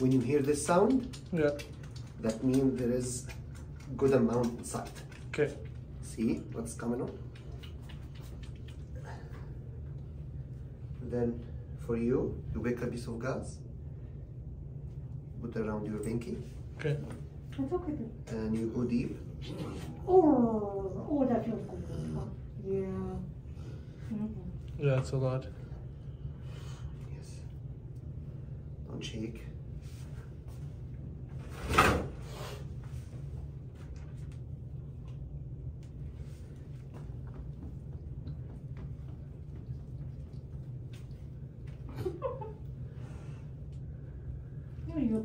When you hear this sound, Yeah. that means there is good amount inside. Okay. See what's coming on? Then for you, you pick a piece of gauze, put around your pinky, Okay. It's okay. and you go deep. Oh, oh, that feels good. Yeah. Mhm. Yeah, it's a lot. Yes. Don't shake.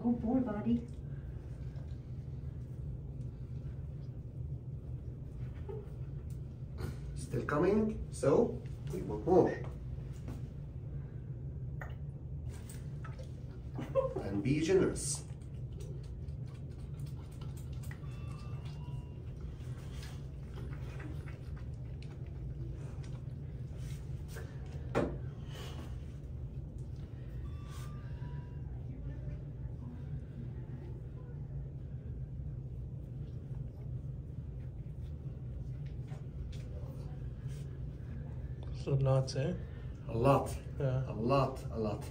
Good boy, buddy. Still coming, so we want more. And be generous. So lots, eh? A lot, Yeah. a lot, a lot.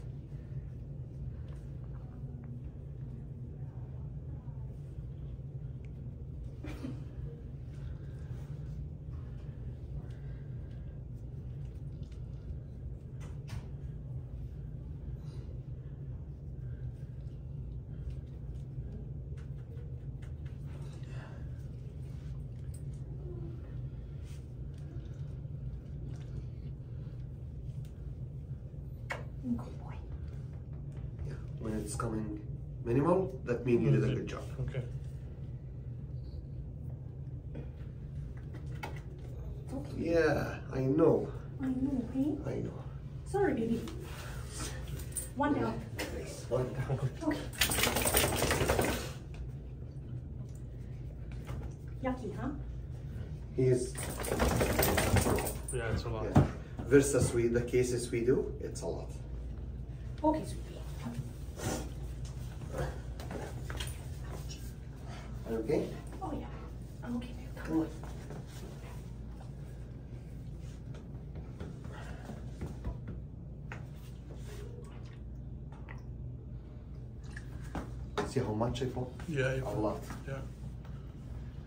Good boy. Yeah. When it's coming minimal, that means you did a good job. Okay. Okay. Yeah, I know, I know, hey? I know. Sorry, baby. One down. One down. Okay. Yucky, huh? He's Yeah, it's a lot. yeah. Versus we the cases we do, it's a lot. Okay, sweetie. Okay? Oh, yeah. I'm okay, baby. Come on. See how much I put? Yeah. you- A lot. Yeah.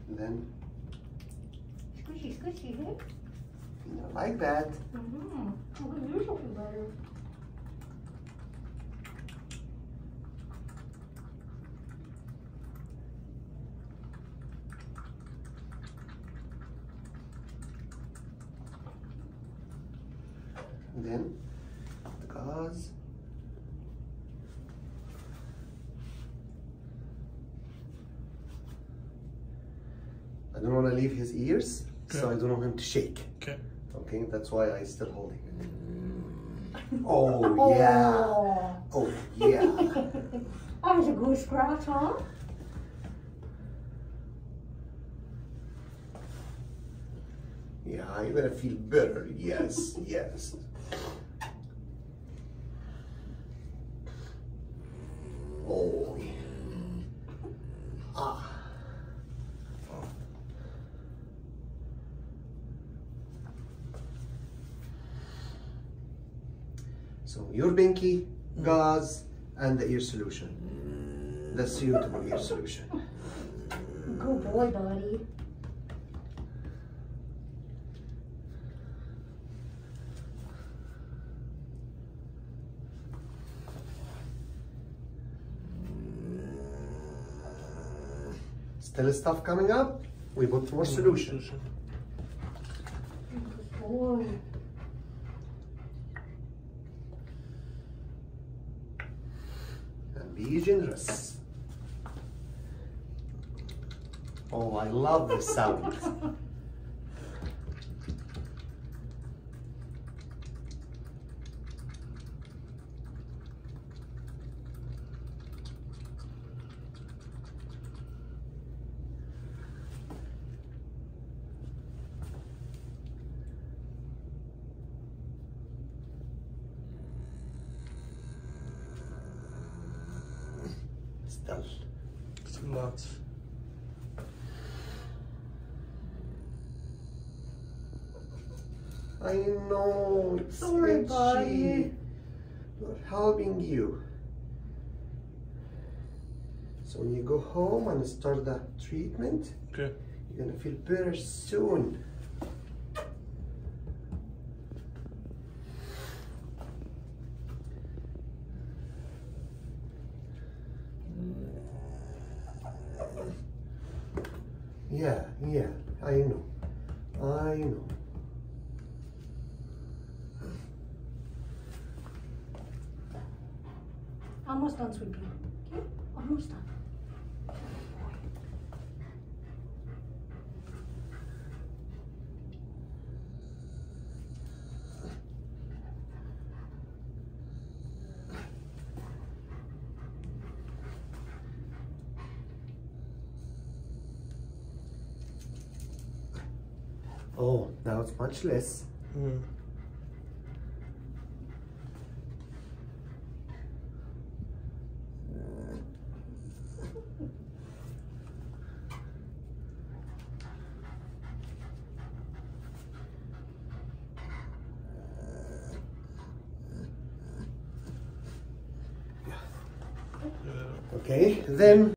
And then Squishy, squishy, hey? you know, like that. Mm-hmm. Oh, good, yours will feel then the gauze. I don't want to leave his ears, so I don't want him to shake. Okay. Okay, that's why I'm still holding it. Oh yeah. Oh, oh yeah. that was a good scratch, huh? Yeah, you're gonna feel better. Yes, yes. Ah. So your binky, gauze, and the ear solution. The suitable ear solution. Good boy, buddy. Still stuff coming up. We put more mm-hmm. solution. Good. And be generous. Oh, I love the sound. dull. It's a. I know it's Sorry, itchy. buddy. Not helping you. So when you go home and start the treatment, Okay. you're gonna feel better soon. Yeah, yeah, I know. I know. Almost done, sweetie. Okay? Almost done. Oh, now it's much less. Mm. Okay, then